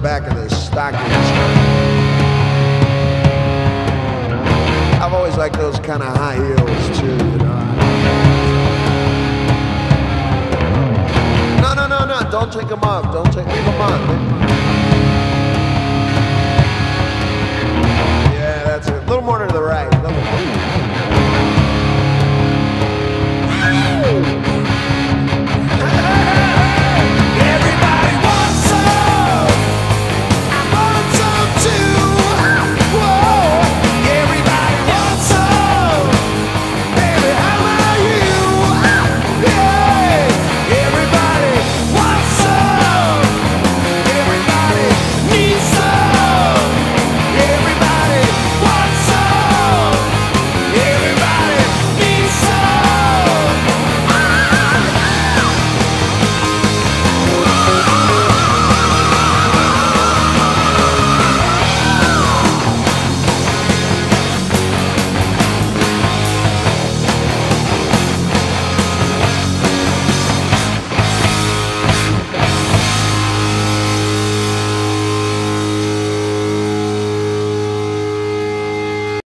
back of the stockings. I've always liked those kind of high heels too, you know. No, no, no, no! Don't take them off. Don't take leave them on. Leave 'em on.